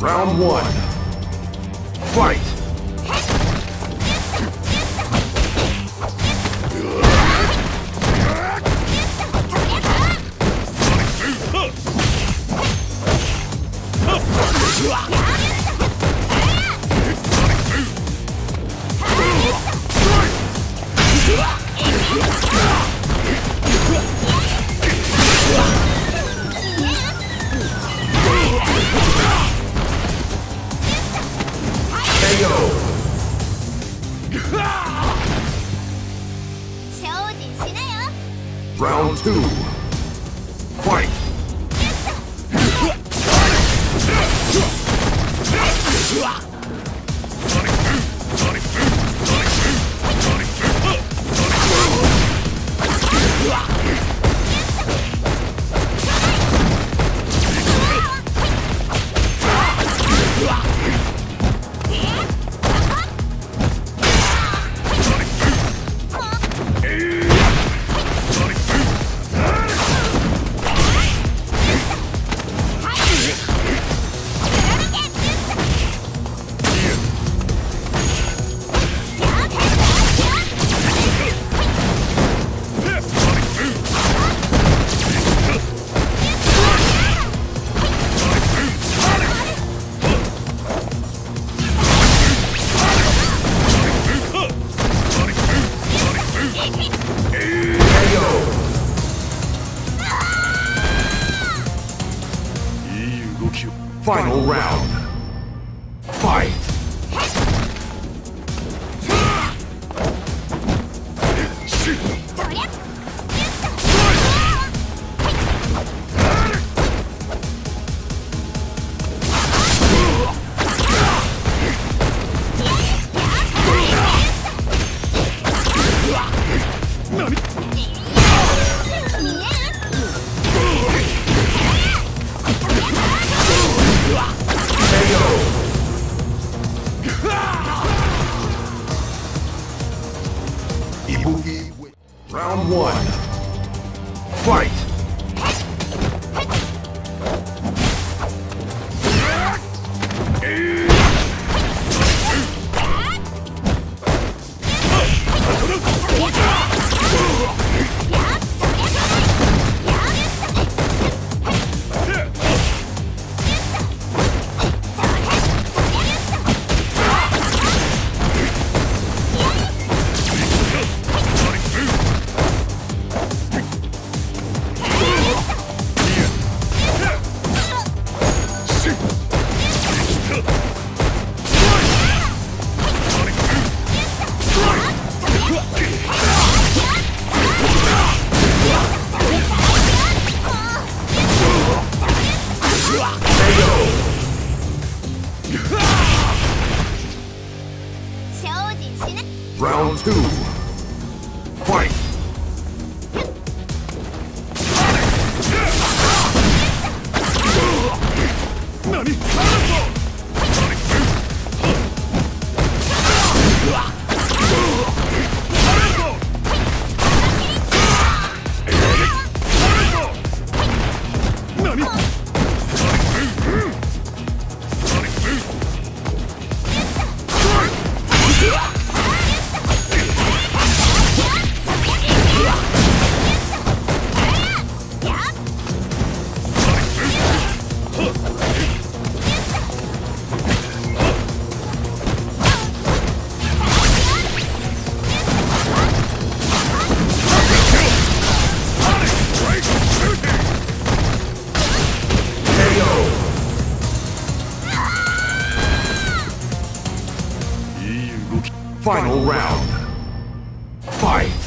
Round one. Fight! Round two. Fight! KO! Final round. Fight! One. Fight! Round two. Fight! Final round. Fight!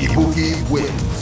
Ibuki wins.